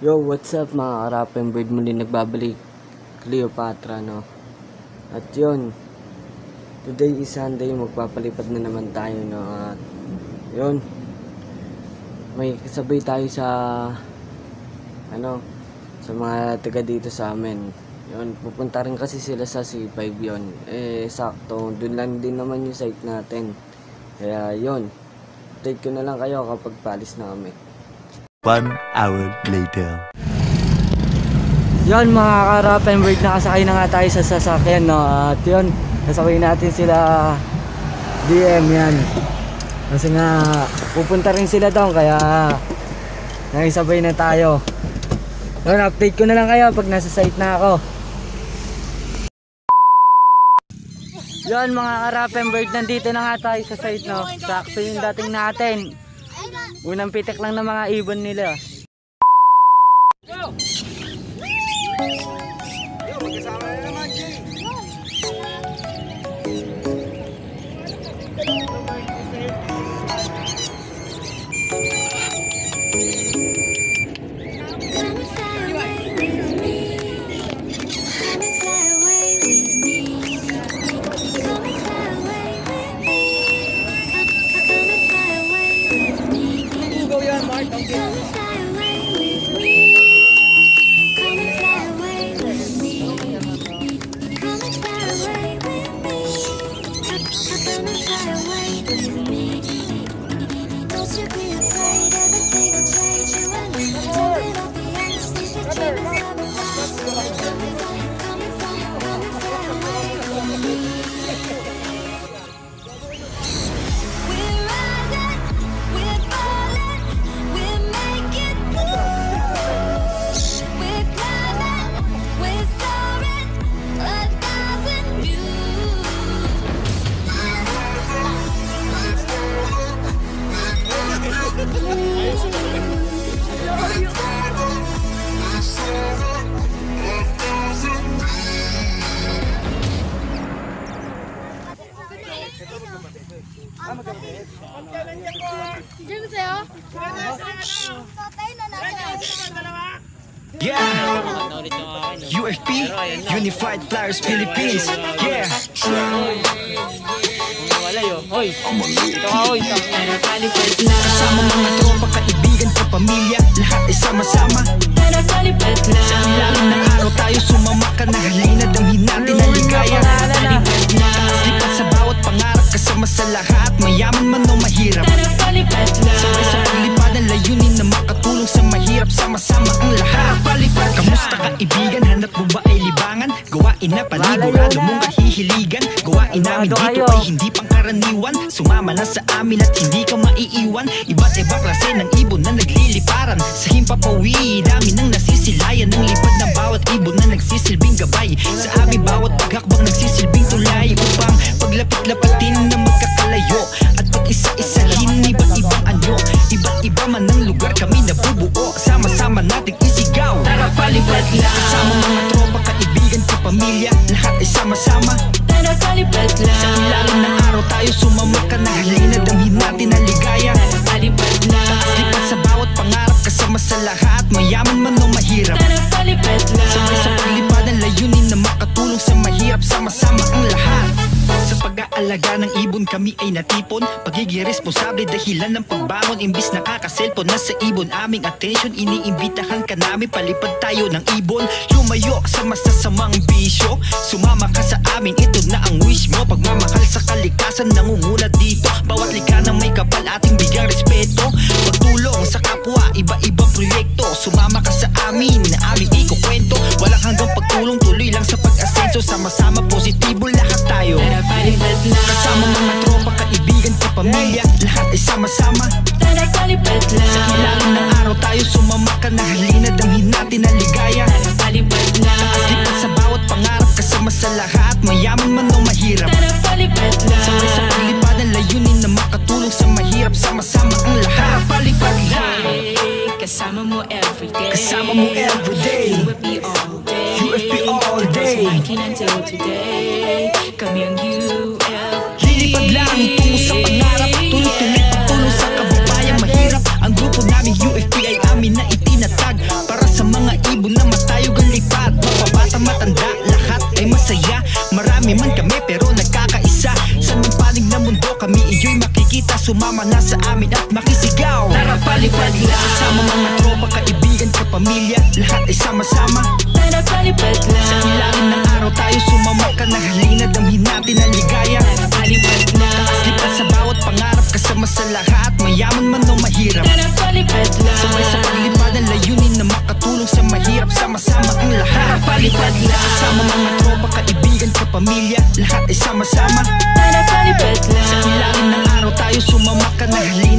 Yo, what's up mga karapeng bird muli nagbabalik Cleopatra no? At yun Today is Sunday magpapalipad na naman tayo no? At yun May kasabay tayo sa Ano Sa mga taga dito sa amin. Yun, pupunta rin kasi sila sa C5 yun. Eh, sakto Doon lang din naman yung site natin. Kaya yun Update ko na lang kayo kapag palis na kami. One hour later. Yon mga karap and bird nakasakay na nga tayo sa sasakyan no? At yun nasakay natin sila DM yan. Kasi nga pupunta rin sila doon kaya nakisabay na tayo. Yun update ko na lang kayo pag nasa site na ako. Yon mga karap and bird nandito na nga tayo sa site no? Sakto yung dating natin. Unang pitik lang ng mga ibon nila. Come UFP, Unified Flyers Philippines. Yeah. Kasama mga tropa, kaibigan, kapamilya, lahat ay sama-sama. Sa ilalim ng araw tayo sumama ka na halina, damhin natin ang ligaya. Taas lipat sa bawat pangarap, kasama sa lahat, mayaman man o mahirap. Sama-sama ang lahat. Palipad, kamusta kaibigan? Hanap mo ba ay libangan? Gawain na panigurado mong kahihiligan. Gawain namin dito ay hindi pangkaraniwan. Sumama na sa amin at hindi ka maiiwan. Iba't iba klase ng ibon na nagliliparan. Sa himpapawi, dami nang nasisilayan. Ng lipad ng bawat ibon na nagsisilbing gabay. Sa aming bawat paghakbang nagsisilbing tulay Upang paglapit-lapatin na magkakalayo kami ay natipon Pagiging responsable dahilan ng pagbangon. Imbis nakaka-cellphone na sa ibon Aming attention iniimbitahan ka namin. Palipad tayo ng ibon Lumayo sa masasamang bisyo. Sumama ka sa amin ito na ang wish mo. Pagmamahal sa kalikasan nangungulat dito. Bawat likha na may kapal ating bigyang respeto. Pagtulong sa kapwa iba-ibang proyekto. Sumama ka sa amin na aming ikukwento. Walang hanggang pagtulong tuloy lang sa pag-asenso. Sama-sama positibo lahat tayo Kasama mga tropa, kaibigan, kapamilya Lahat ay sama-sama. Sa ilalim ng araw tayo sumama ka na halina Damhin natin ang ligaya Marami man kami pero nagkakaisa. Sa panig na mundo kami iyo'y makikita. Sumama na sa amin at makisigaw. Tara palipad lang Kasama mga tropa, kaibigan, kapamilya Lahat ay sama-sama. Tara palipad lang. Sa ilangin ng araw tayo sumama ka na halina Damhin natin ang ligaya. Tara palipad lang Lipat sa bawat pangarap kasama sa lahat Mayaman man o mahirap. Tara palipad lang. Sabay sa paglipad ang layunin na makatulong sa mahirap Sama-sama ang lahat. Tara palipad lang Kasama mga tropa, kaibigan, kapamilya Lahat ay sama-sama. Tara palipad lang Sa ilangin ng araw tayo sumama ka na halina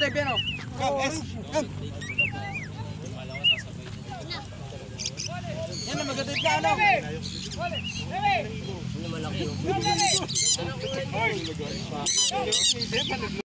Nga maganda yung beer, oh. Yan na maganda yung piano. Come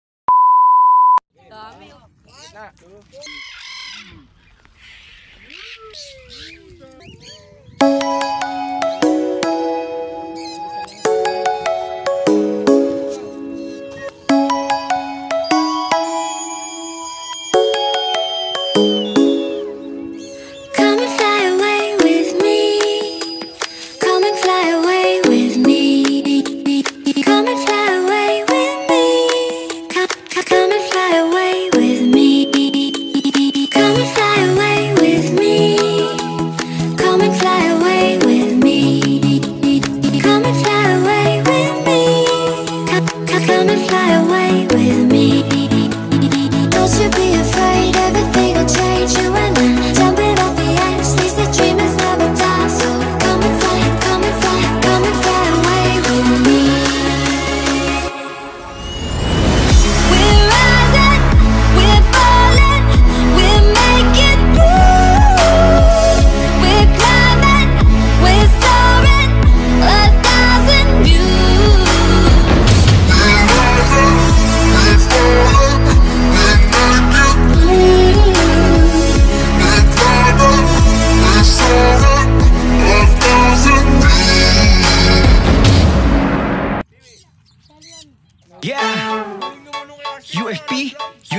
be afraid, everything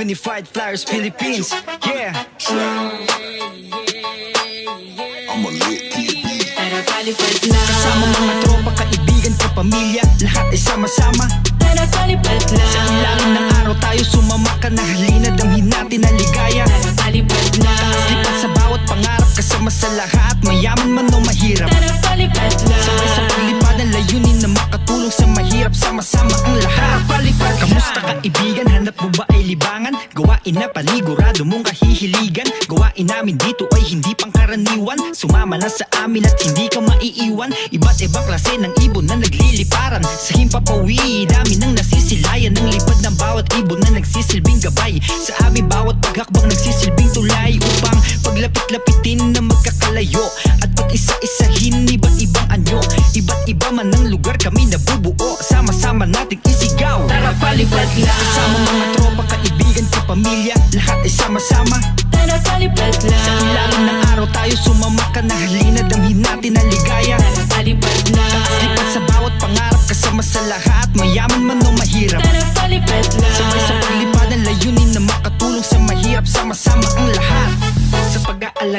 Unified Flyers Philippines. Yeah. Tara palipad lang Kasama mga tropa, kaibigan, kapamilya Lahat ay sama-sama. Tara palipad lang Sa ilangin ng araw tayo sumama ka na halina Damhin natin ang ligaya. Tara palipad lang Lipat sa bawat pangarap kasama sa lahat. Mayaman man o na panigurado mong kahihiligan. Gawain namin dito ay hindi pangkaraniwan. Sumama na sa amin at hindi ka maiiwan. Iba't ibang klase ng ibon na nagliliparan. Sa himpapawi, dami nang nasisilayan. Ng lipad ng bawat ibon na nagsisilbing gabay. Sa aming bawat paghakbang nagsisilbing tulay Upang paglapit-lapitin na magkakalayo. At pag-isa-isahin iba't ibang anyo. Iba't iba man ang lugar kami nabubuo. Sama-sama nating isigaw. Tara palipad lang Kasama mga kapamilya Lahat ay sama-sama. Tara palipad lang. Sa ilangin ng araw tayo sumama ka na. halina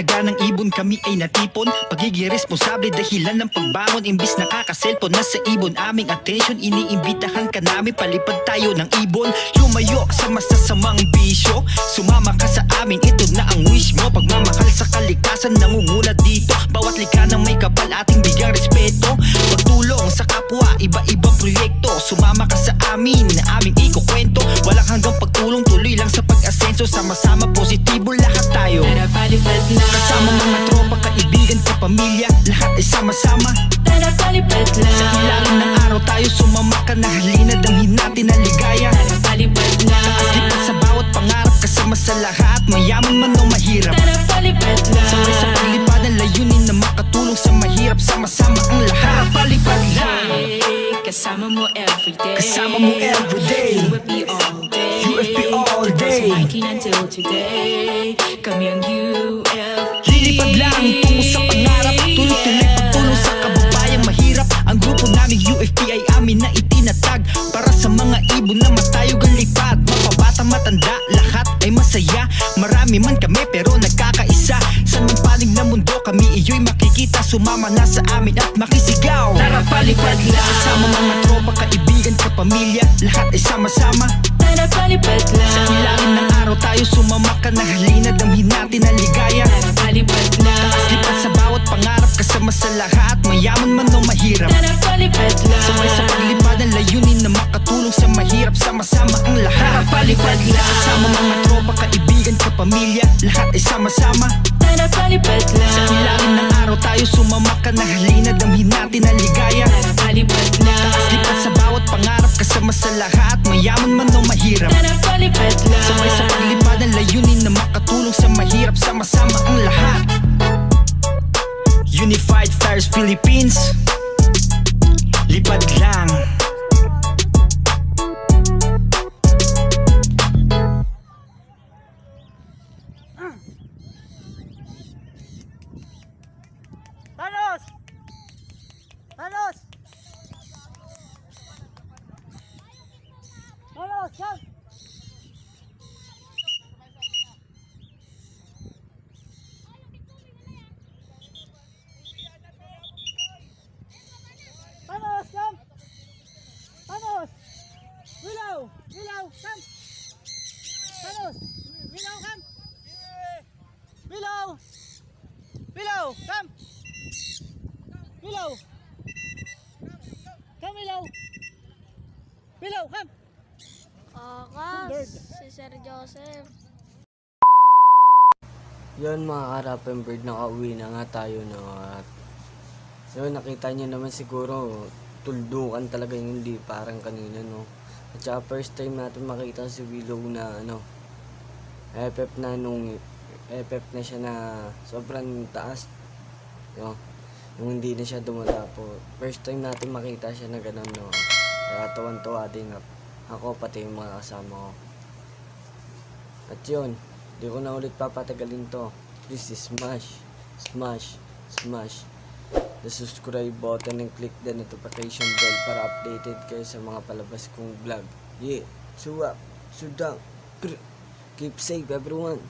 pag-aalaga ng ibon kami ay natipon. Pagiging responsable dahilan ng pagbangon. Imbis nakaka-cellphone na sa ibon. Aming attention iniimbitahan ka namin. Palipad tayo ng ibon. Lumayo sa masasamang bisyo. Sumama ka sa amin ito na ang wish kalikasan nangunguna dito. Bawat likha ng may kapal ating bigyang respeto. Pagtulong sa kapwa, iba-ibang proyekto. Sumama ka sa amin, na aming ikukwento. Walang hanggang pagtulong, tuloy lang sa pag-asenso. Sama-sama, positibo lahat tayo. Tara palipad na Kasama mga tropa, kaibigan, kapamilya Lahat ay sama-sama. Tara palipad na Sa ilalim ng araw tayo sumama ka na halina Damhin natin ang ligaya. Tara palipad na Lipat sa bawat pangarap kasama sa lahat Mayaman man o mahirap. Tara palipad na Sabay sa paglipad ng layunin na makatulong sa mahirap Sama-sama ang lahat. Palipad lang Kasama mo everyday. Kasama mo everyday. UFP all day. UFP all day. Sa hiking until today. Kami ang UFP Lilipad lang tungo sa pangarap. Tuloy-tuloy pagtulong sa kababayang mahirap. Ang grupo naming UFP ay amin na itinatag. Para sa mga ibon na matayog ang lipad Mapabata matanda, lahat ay masaya. Marami man kami pero nagkakaisa. Sa man panig na mundo kami iyo'y makikita Sumama na sa amin at makisigaw. Tara palipad lang. Kasama mga tropa, kaibigan, kapamilya Lahat ay sama-sama. Tara palipad lang. Sa ilalim ng araw tayo sumama ka na halina Damhin natin ang ligaya. Tara palipad na Lipat sa bawat pangarap kasama sa lahat. Mayaman man o mahirap. Tara palipad lang Sabay sa paglipad ang layunin na makatulong sa mahirap. Sama-sama ang lahat. Palipad lang Kasama mga tropa, kaibigan, kapamilya. Lahat ay sama-sama. Tara palipad lang Sa ilalim ng araw tayo sumama ka na. Halina Damhin natin ang ligaya. Tara palipad na Lipat sa bawat pangarap kasama sa lahat. Mayaman man o mahirap. Tara palipad lang Sabay sa paglipad ang layunin na makatulong sa mahirap. Sama-sama ang lahat Unified Flyers Philippines Lipad lang Talos! Talos! Talos! Yan! Akas, si Sir Joseph. Yun mga karapeng bird, nakauwi na nga tayo no? At yun nakita nyo naman siguro tuldukan talaga yung hindi parang kanina no? At saka first time natin makita si Willow na ano FF na nung FF na siya na sobrang taas no? Yung hindi na siya dumadapo first time natin makita siya na ganun no? Kaya tuwan-tuwa din ako pati yung mga kasama ko at yun, di ko na ulit papatagalin to. Please smash, smash, smash the subscribe button and click the notification bell para updated kayo sa mga palabas kong vlog. Yeah, suwap, sudang, keep safe everyone.